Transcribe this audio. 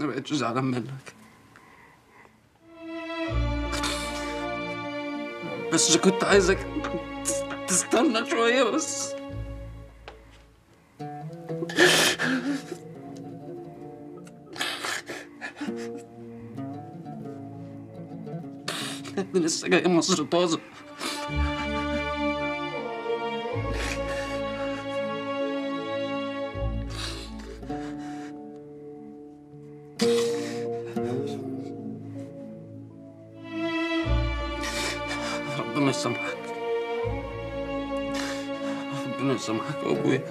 ما بقتش زعلان منك. بس كنت عايزك تستنى شوية بس. لسه جاي مصر طازة. ربنا يسامحك ربنا يسامحك يا ابويا